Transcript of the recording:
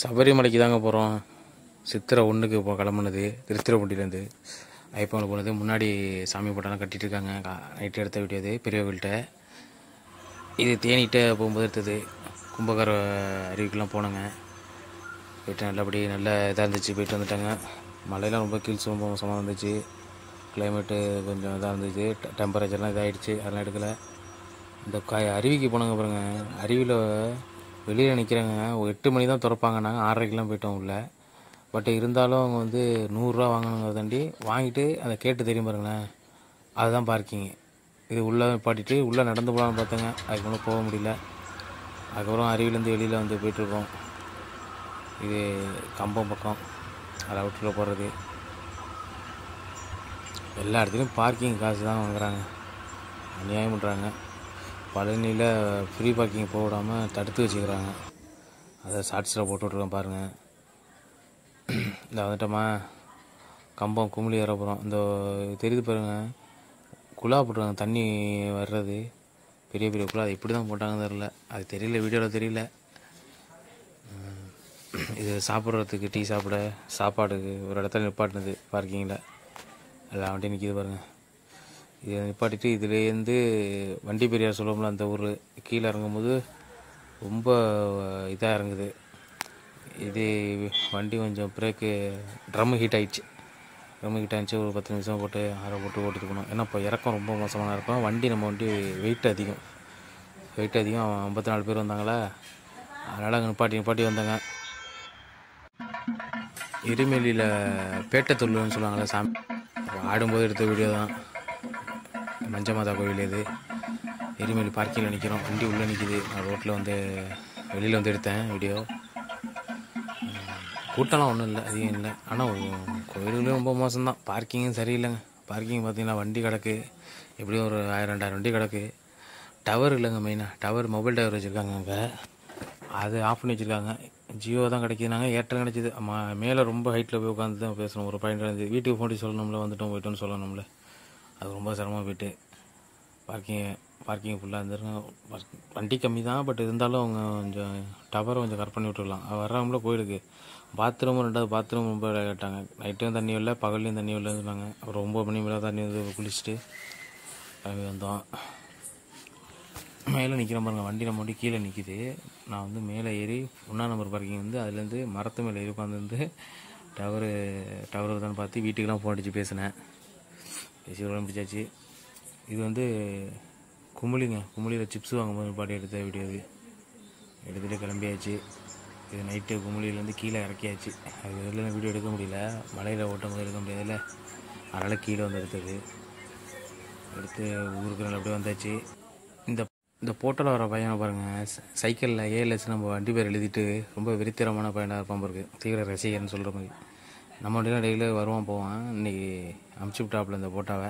சபரிமலைக்கு தாங்க போகிறோம் சித்திரை ஒன்றுக்கு இப்போ கிளம்புனது திருத்திரப்பட்டியிலேருந்து ஐப்பங்களை போனது முன்னாடி சாமி பட்டம்லாம் கட்டிகிட்டு இருக்காங்க நைட்டு எடுத்த வீடியோ இது பெரிய கோயில்கிட்ட இது தேனிகிட்ட போகும்போது எடுத்தது. கும்பகர அருவிக்கெலாம் போனோங்க. போயிட்டு நல்லபடி நல்ல இதாக இருந்துச்சு போயிட்டு வந்துட்டாங்க. மழையெல்லாம் ரொம்ப கீழ்ஸ் ரொம்ப மோசமாக இருந்துச்சு. கிளைமேட்டு கொஞ்சம் இதாக இருந்துச்சு. டெம்பரேச்சர்லாம் இதாகிடுச்சு அதெல்லாம் எடுக்கலை. இந்த க அருவிக்கு போனாங்க பாருங்க. அருவியில் வெளியில் நிற்கிறாங்க எட்டு மணி தான் திறப்பாங்க. நாங்கள் ஆறரைக்கெலாம் போயிட்டோம் உள்ள. பட் இருந்தாலும் அவங்க வந்து நூறுரூவா வாங்கணுங்கிறதாண்டி வாங்கிட்டு அதை கேட்டு தெரியும் பாருங்களேன். அதுதான் பார்க்கிங் இது உள்ளே பாட்டிட்டு உள்ளே நடந்து போகலான்னு பார்த்தேங்க. அதுக்கு மேலே போக முடியல. அதுக்கப்புறம் அருவிலேருந்து வெளியில் வந்து போயிட்டுருக்கோம் இது கம்பம் பக்கம். அதை அவுட்டில் போடுறது எல்லா இடத்துலையும் பார்க்கிங் காசு தான் வாங்குறாங்க. அநியாயம் பண்ணுறாங்க பழனியில் ஃப்ரீ பார்க்கிங் போக விடாமல் தடுத்து வச்சுக்கிறாங்க. அதை ஷார்ட்ஸில் போட்டு விட்ருக்கேன் பாருங்கள் இந்த வந்துட்டோமா. கம்பம் குமிழி ஏறப்புறம் இந்த தெரியுது பாருங்க. குழா போட்டுருக்காங்க. தண்ணி வர்றது. பெரிய பெரிய குழா. அது எப்படி தான் போட்டாங்கன்னு தெரில அது தெரியல வீடியோவில் தெரியல. இது சாப்பிட்றதுக்கு டீ சாப்பிட சாப்பாடுக்கு ஒரு இடத்துல நிப்பாட்டினது பார்க்கிங்கில் எல்லாம் வண்டி நிற்கிது பாருங்கள் இதை நிப்பாட்டிட்டு இதுலேருந்து வண்டி பெரியார் சொல்லுவோம்ல அந்த ஊர் கீழே இறங்கும்போது ரொம்ப இதாக இறங்குது. இது வண்டி கொஞ்சம் பிரேக்கு ட்ரம்மு ஹீட் ஆகிடுச்சு ட்ரம்மு ஹீட் ஆகிடுச்சு ஒரு பத்து நிமிஷம் போட்டு ஆற போட்டு ஓட்டிட்டு போகணும் ஏன்னா இப்போ இறக்கம் ரொம்ப மோசமான இருக்கும் வண்டி நம்ம வண்டி வெயிட் அதிகம். வெயிட் அதிகம். ஐம்பத்தி நாலு பேர் வந்தாங்களா? அதனால் அங்கே நிப்பாட்டி நிப்பாட்டி வந்தாங்க. எரிமேலியில் பேட்டை தொல்லுன்னு சொல்லுவாங்களே சாமி. ஆடும்போது எடுத்த வீடியோ தான். மஞ்ச மாதா கோவில் இது. எரிமலை பார்க்கிங்கில் நிற்கிறோம் வண்டி உள்ளே நிற்கிது நான் ரோட்டில் வந்து வெளியில் வந்து எடுத்தேன் வீடியோ. கூட்டம்லாம் ஒன்றும் இல்லை. அதிகம் இல்லை. ஆனால் கோயிலுக்குள்ளே ரொம்ப மோசம்தான். பார்க்கிங்கும் சரியில்லைங்க. பார்க்கிங் பார்த்திங்கன்னா வண்டி கிடக்கு. எப்படியும் ஒரு ஆயிரம் ரெண்டாயிரம் வண்டி கிடக்கு. டவர் இல்லைங்க மெயினாக டவர் மொபைல் டவர் வச்சுருக்காங்க அங்கே. அது ஆஃப் பண்ணி வச்சுருக்காங்க. ஜியோ தான் கிடைக்கிதுனாங்க. ஏர்டெல் கிடச்சிது. மேலே ரொம்ப ஹைட்டில் போய் உட்காந்து தான் பேசணும். ஒரு பாயிண்ட் இருந்து வீட்டுக்கு ஃபோன் சொல்லணும்ல வந்துட்டோம் போயிட்டோம்னு சொல்லணும்ல. அது ரொம்ப சிரமமாக போயிட்டு பார்க்கிங் பார்க்கிங் ஃபுல்லாக இருந்துருங்க வண்டி கம்மி தான் பட் இருந்தாலும் அவங்க கொஞ்சம் டவரை கொஞ்சம் கரெக்ட் பண்ணி விட்டுடலாம். வர்றவங்கள கோயிலுக்கு பாத்ரூமும் ரெண்டாவது பாத்ரூம் ரொம்ப கேட்டாங்க. நைட்டும் தண்ணி இல்லை பகல்லையும் தண்ணி இல்லைன்னு சொன்னாங்க. அப்புறம் ஒம்பது மணி மேலே தண்ணி வந்து குளிச்சுட்டு கிளம்பி வந்தோம். மேலே நிற்கிற பாருங்க. வண்டி நம்ம வண்டி கீழே நிற்கிது நான் வந்து மேலே ஏறி ஒன்றா நம்பர் பார்க்கிங் வந்து அதுலேருந்து மரத்து மேலே ஏறி உட்காந்துருந்து டவரு டவர் தான் பார்த்து வீட்டுக்கெலாம் ஃபோன் அடித்து பேசினேன். பேசி உடம்பிச்சாச்சு இது வந்து குமிழிங்க குமிழியில் சிப்ஸ் வாங்கும்போது பாட்டி எடுத்த வீடியோ இது எடுத்துகிட்டு கிளம்பியாச்சு. இது நைட்டு குமிழிலேருந்து கீழே இறக்கியாச்சு. அது வெளியில் வீடியோ எடுக்க முடியல. மலையில் ஓட்டும் போது எடுக்க முடியாதுல்ல. அதனால் கீழே வந்து எடுத்தது. எடுத்து ஊருக்கு நல்லபடியாக வந்தாச்சு. இந்த இந்த போட்டோவில் வர பையனை பாருங்கள் சைக்கிளில் ஏஎல்எஸ் நம்ம வண்டி பேர் எழுதிட்டு ரொம்ப வெறித்திரமான பையனாக இருப்பான் பாருக்கு தீவிர ரசிகர்னு சொல்கிற மாதிரி. நம்ம டெய்லி டெய்லியும் வருவான் போவான். இன்னைக்கு அமுச்சு விட்டாப்புல இந்த ஃபோட்டோவை